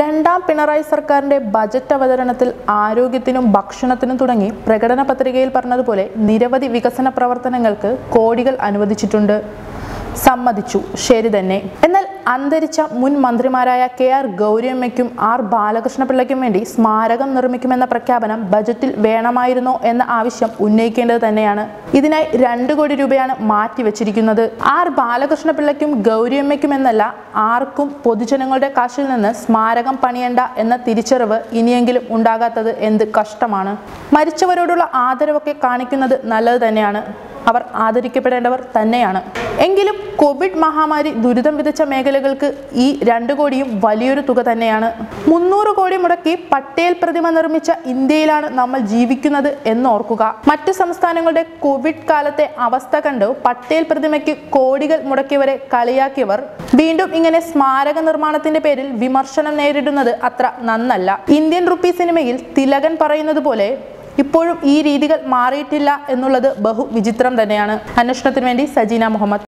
രണ്ടാം പിണറായി സർക്കാരിന്റെ ബജറ്റ് അവതരണത്തിൽ ആരോഗ്യത്തിനും ഭക്ഷണത്തിനും തുടങ്ങി പ്രകടന പത്രികയിൽ പറഞ്ഞതുപോലെ നിരവധി വികസന പ്രവർത്തനങ്ങൾക്ക് കോടികൾ അനുവദിച്ചിട്ടുണ്ട്. സമ്മതിച്ചു. ശരി തന്നെ. എന്നാൽ അന്തരിച്ച മുൻ മന്ത്രിമാരായ കെ ആർ ഗൗരിയമ്മയ്ക്കും ആർ ബാലകൃഷ്ണപിള്ളയ്ക്കും വേണ്ടി സ്മാരകം നിർമ്മിക്കുമെന്ന പ്രഖ്യാപനം ബജറ്റിൽ വേണമായിരുന്നോ എന്ന ആവശ്യം ഉന്നയിക്കേണ്ടത് തന്നെയാണ്. ഇതിനായി രണ്ട് കോടി രൂപയാണ് മാറ്റിവെച്ചിരിക്കുന്നത്. ആർ ബാലകൃഷ്ണപിള്ളയ്ക്കും ഗൗരിയമ്മയ്ക്കും എന്നല്ല ആർക്കും പൊതുജനങ്ങളുടെ കാശിൽ നിന്ന് സ്മാരകം പണിയണ്ട എന്ന തിരിച്ചറിവ് ഇനിയെങ്കിലും ഉണ്ടാകാത്തത് എന്ത് കഷ്ടമാണ്. മരിച്ചവരോടുള്ള ആദരവൊക്കെ കാണിക്കുന്നത് നല്ലത് തന്നെയാണ്. അവർ ആദരിക്കപ്പെടേണ്ടവർ തന്നെയാണ്. എങ്കിലും കോവിഡ് മഹാമാരി ദുരിതം വിതച്ച മേഖലകൾക്ക് ഈ രണ്ട് കോടിയും വലിയൊരു തുക തന്നെയാണ്. മുന്നൂറ് കോടി മുടക്കി പട്ടേൽ പ്രതിമ നിർമ്മിച്ച ഇന്ത്യയിലാണ് നമ്മൾ ജീവിക്കുന്നത് എന്നോർക്കുക മറ്റു സംസ്ഥാനങ്ങളുടെ കോവിഡ് കാലത്തെ അവസ്ഥ കണ്ട് പട്ടേൽ പ്രതിമയ്ക്ക് കോടികൾ മുടക്കിയവരെ കളിയാക്കിയവർ. വീണ്ടും ഇങ്ങനെ സ്മാരക നിർമ്മാണത്തിന്റെ പേരിൽ വിമർശനം നേരിടുന്നത് അത്ര നന്നല്ല. ഇന്ത്യൻ റുപ്പി സിനിമയിൽ തിലകൻ പറയുന്നത് പോലെ ഇപ്പോഴും ഈ രീതികൾ മാറിയിട്ടില്ല എന്നുള്ളത് ബഹു വിചിത്രം തന്നെയാണ്. അന്വേഷണത്തിന് വേണ്ടി സജീന മുഹമ്മദ്.